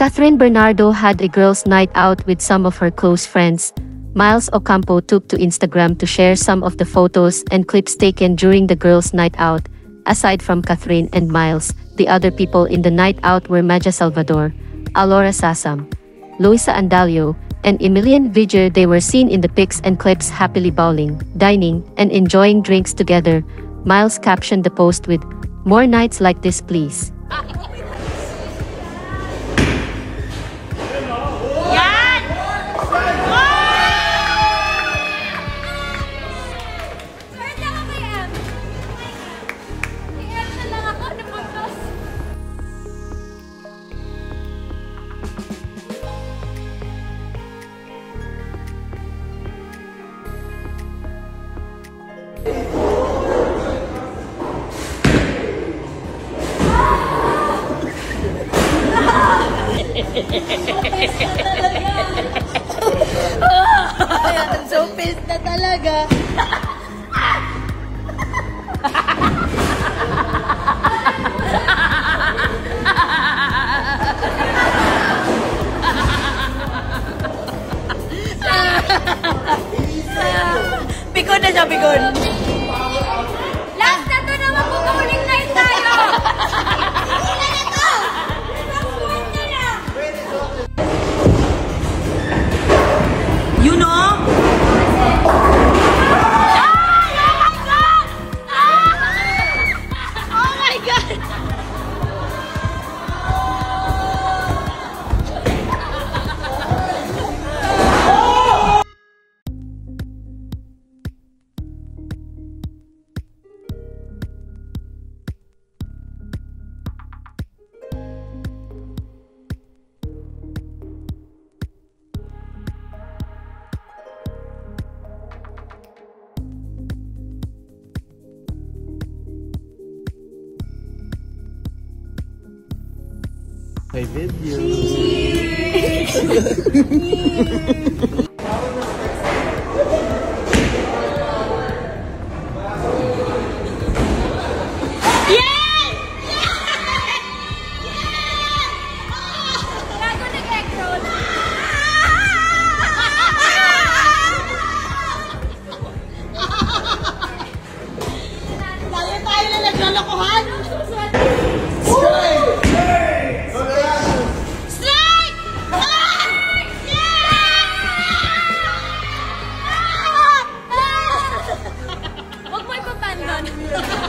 Kathryn Bernardo had a girls' night out with some of her close friends. Miles Ocampo took to Instagram to share some of the photos and clips taken during the girls' night out. Aside from Kathryn and Miles, the other people in the night out were Maja Salvador, Alora Sasam, Loisa Andalio, and Emilienne Vigier. They were seen in the pics and clips happily bowling, dining, and enjoying drinks together, Miles captioned the post with, More nights like this please. Ayan, so pissed na talaga. Pikon na siya, pikon. My video. Tayo tayo na naglalakohan! Ipapandon.